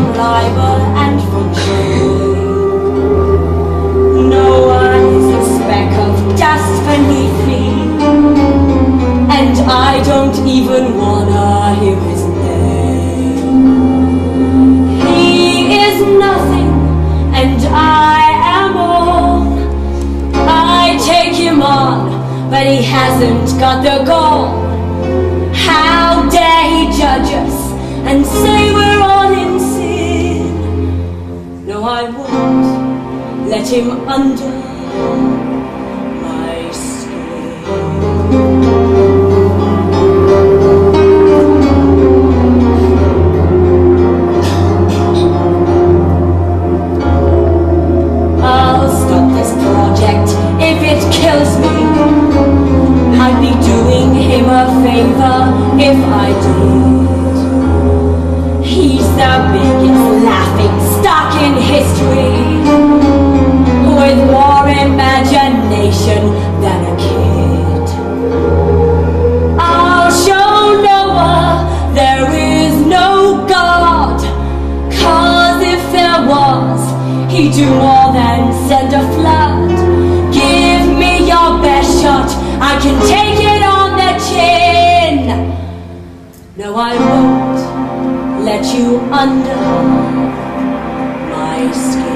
from libel and from shame. No one a speck of dust beneath me, and I don't even wanna hear his name. He is nothing, and I am all. I take him on, but he hasn't got the goal. How dare he judge us and say we're all a favor if I did. He's the biggest laughing stock in history, he'd do more than send a flood. Give me your best shot, I can take it on the chin. No, I won't let you under my skin.